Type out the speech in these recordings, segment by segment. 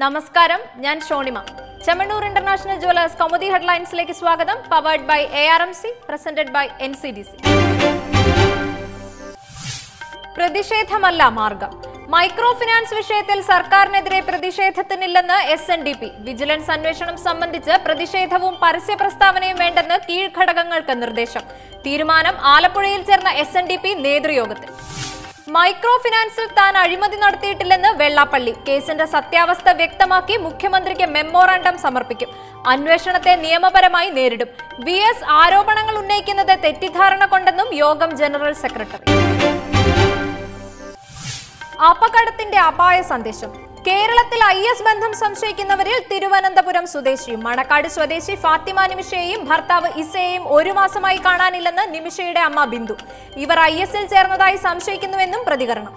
നമസ്കാരം ഞാൻ Shonima. Chemmanur international jewellers Kaumudi ഹെഡ്ലൈൻസിലേക്ക് സ്വാഗതം. Powered by A R M C presented by N C D C പ്രതിഷേധമല്ല മാർഗം. മൈക്രോ ഫിനാൻസ് വിഷയത്തിൽ സർക്കാരിനെതിരെ പ്രതിഷേധത്തിനില്ലെന്ന് S N D P vigilance അന്വേഷണം സംബന്ധിച്ച് പ്രതിഷേധവും പരസ്യ പ്രസ്താവനയും വേണ്ടെന്ന് കീഴ്ഘടകങ്ങൾക്ക് നിർദ്ദേശം. തീരുമാനം ആലപ്പുഴയിൽ ചേർന്ന എസ് എൻ ഡി പി നേതൃയോഗത്തിൽ. മൈക്രോ ഫിനാൻസിൽ താൻ അഴിമതി നടത്തിയിട്ടില്ലെന്ന് വെള്ളാപ്പള്ളി. കേസിന്റെ സത്യാവസ്ഥ വ്യക്തമാക്കി മുഖ്യമന്ത്രിക്ക് മെമ്മോറാണ്ടം സമർപ്പിക്കും. അന്വേഷണത്തെ നിയമപരമായി നേരിടും. വി എസ് ആരോപണങ്ങൾ ഉന്നയിക്കുന്നത് തെറ്റിദ്ധാരണ കൊണ്ടെന്നും യോഗം ജനറൽ സെക്രട്ടറി. അപകടത്തിന്റെ അപായ സന്ദേശം. കേരളത്തിൽ ഐ എസ് ബന്ധം സംശയിക്കുന്നവരിൽ തിരുവനന്തപുരം സ്വദേശിയും മണക്കാട് സ്വദേശി ഫാത്തിമ നിമിഷയെയും ഭർത്താവ് ഇസയെയും ഒരു മാസമായി കാണാനില്ലെന്ന് നിമിഷയുടെ അമ്മ ബിന്ദു. ഇവർ ഐ എസിൽ ചേർന്നതായി സംശയിക്കുന്നുവെന്നും പ്രതികരണം.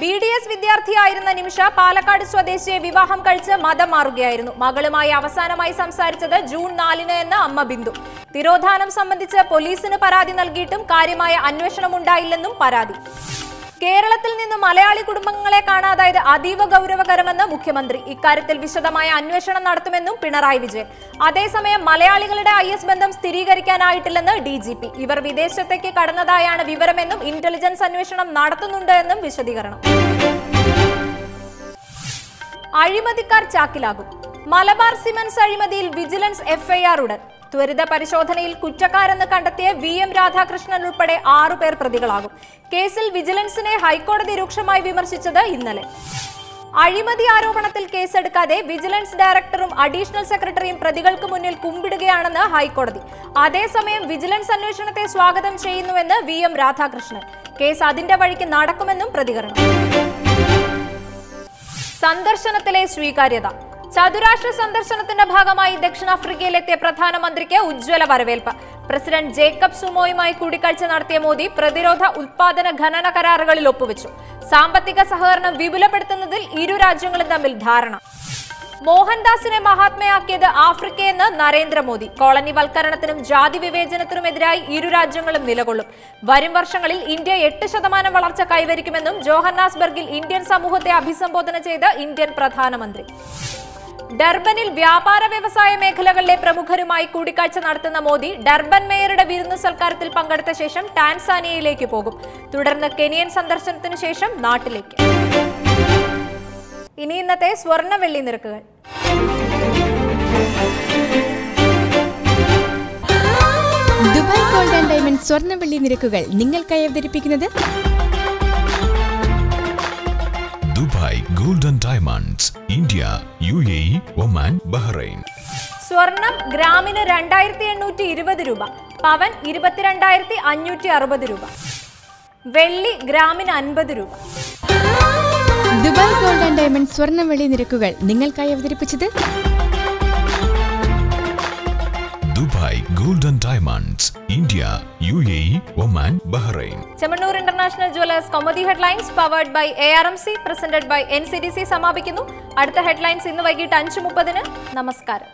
ബി ഡി എസ് വിദ്യാർത്ഥിയായിരുന്ന നിമിഷ പാലക്കാട് സ്വദേശിയെ വിവാഹം കഴിച്ച് മതം മാറുകയായിരുന്നു. മകളുമായി അവസാനമായി സംസാരിച്ചത് ജൂൺ നാലിന് എന്ന് അമ്മ ബിന്ദു. തിരോധാനം സംബന്ധിച്ച് പോലീസിന് പരാതി നൽകിയിട്ടും കാര്യമായ അന്വേഷണം ഉണ്ടായില്ലെന്നും പരാതി. കേരളത്തിൽ നിന്ന് മലയാളി കുടുംബങ്ങളെ കാണാതായത് അതീവ ഗൗരവകരമെന്ന് മുഖ്യമന്ത്രി ഇക്കാര്യത്തിൽ വിശദമായ അന്വേഷണം നടത്തുമെന്നും പിണറായി വിജയൻ. അതേസമയം മലയാളികളുടെ ഐ എസ് ബന്ധം സ്ഥിരീകരിക്കാനായിട്ടില്ലെന്ന് ഡി ജി പി. ഇവർ വിദേശത്തേക്ക് കടന്നതായാണ് വിവരമെന്നും ഇന്റലിജൻസ് അന്വേഷണം നടത്തുന്നുണ്ട് എന്നും വിശദീകരണം. അഴിമതിക്കാർ ചാക്കിലാകും. മലബാർ സിമൻസ് അഴിമതിയിൽ വിജിലൻസ് എഫ്ഐആർ ഉടൻ. ത്വരിത പരിശോധനയിൽ കുറ്റക്കാരെന്ന് കണ്ടെത്തിയ വി എം രാധാകൃഷ്ണൻ ഉൾപ്പെടെ ആറുപേർ പ്രതികളാകും. കേസിൽ വിജിലൻസിനെ ഹൈക്കോടതി രൂക്ഷമായി വിമർശിച്ചത് ഇന്നലെ. അഴിമതി ആരോപണത്തിൽ കേസെടുക്കാതെ വിജിലൻസ് ഡയറക്ടറും അഡീഷണൽ സെക്രട്ടറിയും പ്രതികൾക്ക് മുന്നിൽ കുമ്പിടുകയാണെന്ന് ഹൈക്കോടതി. അതേസമയം വിജിലൻസ് അന്വേഷണത്തെ സ്വാഗതം ചെയ്യുന്നുവെന്ന് വി എം രാധാകൃഷ്ണൻ. കേസ് അതിന്റെ വഴിക്ക് നടക്കുമെന്നും പ്രതികരണം. സന്ദർശനത്തിലെ സ്വീകാര്യത. ചതുരാഷ്ട്ര സന്ദർശനത്തിന്റെ ഭാഗമായി ദക്ഷിണാഫ്രിക്കയിലെത്തിയ പ്രധാനമന്ത്രിക്ക് ഉജ്ജ്വല വരവേൽപ്പ്. പ്രസിഡന്റ് ജേക്കബ് സുമോയുമായി കൂടിക്കാഴ്ച നടത്തിയ മോദി പ്രതിരോധ ഉത്പാദന ഖനന കരാറുകളിൽ ഒപ്പുവെച്ചു. സാമ്പത്തിക സഹകരണം വിപുലപ്പെടുത്തുന്നതിൽ ഇരു രാജ്യങ്ങളും തമ്മിൽ ധാരണ. മോഹൻദാസിനെ മഹാത്മയാക്കിയത് ആഫ്രിക്കയെന്ന് നരേന്ദ്രമോദി. കോളനിവൽക്കരണത്തിനും ജാതി വിവേചനത്തിനുമെതിരായി ഇരു രാജ്യങ്ങളും നിലകൊള്ളും. വരും വർഷങ്ങളിൽ ഇന്ത്യ എട്ട് ശതമാനം വളർച്ച കൈവരിക്കുമെന്നും ജോഹന്നാസ്ബർഗിൽ ഇന്ത്യൻ സമൂഹത്തെ അഭിസംബോധന ചെയ്ത ഇന്ത്യൻ പ്രധാനമന്ത്രി. ഡർബനിൽ വ്യാപാര വ്യവസായ മേഖലകളിലെ പ്രമുഖരുമായി കൂടിക്കാഴ്ച നടത്തുന്ന മോദി ഡർബൻ മേയറുടെ വിരുന്ന് സൽക്കാരത്തിൽ പങ്കെടുത്ത ശേഷം ടാൻസാനിയയിലേക്ക് പോകും. തുടർന്ന് കെനിയൻ സന്ദർശനത്തിനു ശേഷം നാട്ടിലേക്ക്. ഇനി ഇന്നത്തെ സ്വർണ വെള്ളി നിരക്കുകൾ. ദുബായ് ഗോൾഡ് ആൻഡ് ഡയമണ്ട് സ്വർണ വെള്ളി നിരക്കുകൾ നിങ്ങൾക്കായി അവതരിപ്പിക്കുന്നത് Dubai golden diamonds India U A E Oman Bahrain. സ്വർണം ഗ്രാമിന് രണ്ടായിരത്തി എണ്ണൂറ്റി ഇരുപത് രൂപ പവൻ ഇരുപത്തിരണ്ടായിരത്തി അഞ്ഞൂറ്റി അറുപത് രൂപ. വെള്ളി ഗ്രാമിന് അൻപത് രൂപ. ദുബായ് ഗോൾഡൻ ആൻഡ് ഡയമണ്ട് സ്വർണവെള്ളി നിരക്കുകൾ നിങ്ങൾക്കായി അവതരിപ്പിച്ചത് Dubai golden diamonds India U A Oman Bahrain. Chemmanur international jewellers comedy headlines powered by A R M C presented by N C D C സമാപിക്കുന്നു. അടുത്ത ഹെഡ്ലൈൻസ് ഇന്ന് വൈകിട്ട് അഞ്ച് മുപ്പതിന്. നമസ്കാരം.